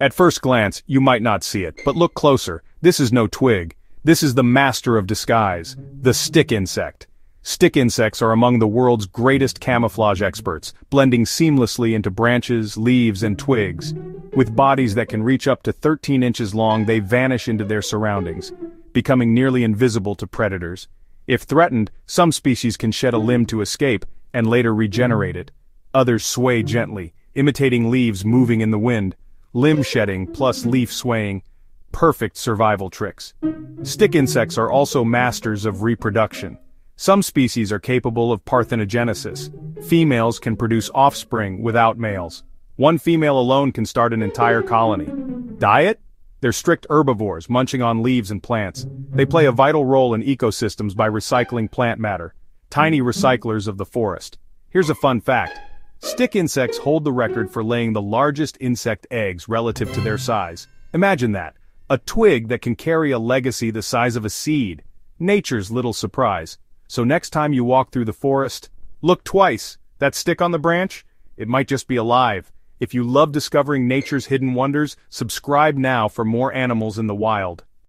At first glance, you might not see it, but look closer. This is no twig. This is the master of disguise, the stick insect. Stick insects are among the world's greatest camouflage experts, blending seamlessly into branches, leaves, and twigs. With bodies that can reach up to 13 inches long, they vanish into their surroundings, becoming nearly invisible to predators. If threatened, some species can shed a limb to escape, and later regenerate it. Others sway gently, imitating leaves moving in the wind, limb shedding plus leaf swaying, perfect survival tricks. Stick insects are also masters of reproduction. Some species are capable of parthenogenesis. Females can produce offspring without males. One female alone can start an entire colony. Diet? They're strict herbivores, munching on leaves and plants. They play a vital role in ecosystems by recycling plant matter. Tiny recyclers of the forest. Here's a fun fact. Stick insects hold the record for laying the largest insect eggs relative to their size. Imagine that. A twig that can carry a legacy the size of a seed. Nature's little surprise. So next time you walk through the forest, look twice. That stick on the branch? It might just be alive. If you love discovering nature's hidden wonders, subscribe now for more animals in the wild.